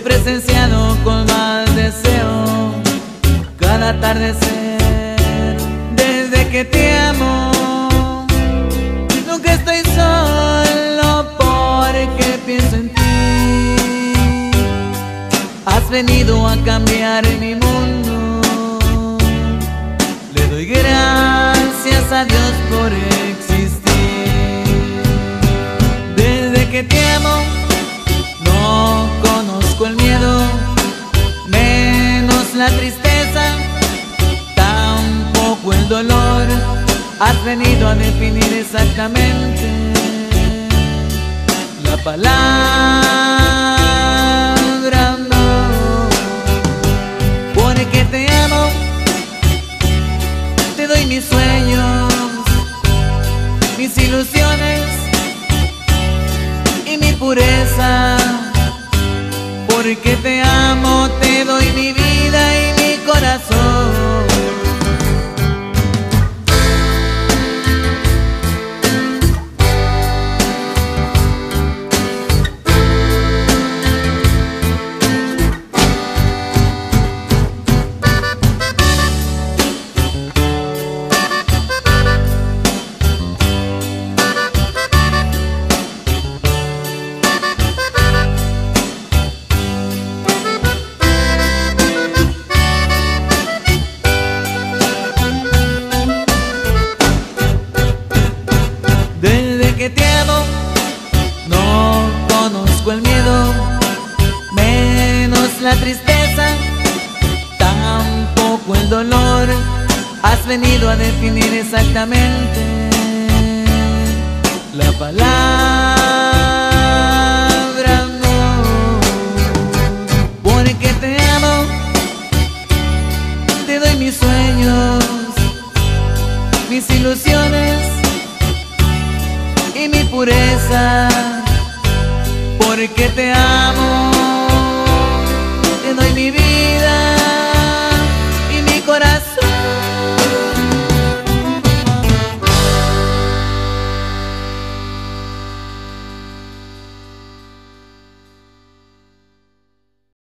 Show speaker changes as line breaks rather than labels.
presenciado con mal deseo cada atardecer desde que te amo. Nunca estoy solo porque pienso en ti. Has venido a cambiar mi mundo. Le doy gracias a Dios por existir. Desde que te amo, dolor. Has venido a definir exactamente la palabra amor. Porque te amo, te doy mis sueños, mis ilusiones y mi pureza. Porque te amo, te doy mi vida y mi corazón. La tristeza, tampoco el dolor. Has venido a definir exactamente la palabra amor. Porque te amo, te doy mis sueños, mis ilusiones y mi pureza, porque te amo, doy mi vida y mi corazón.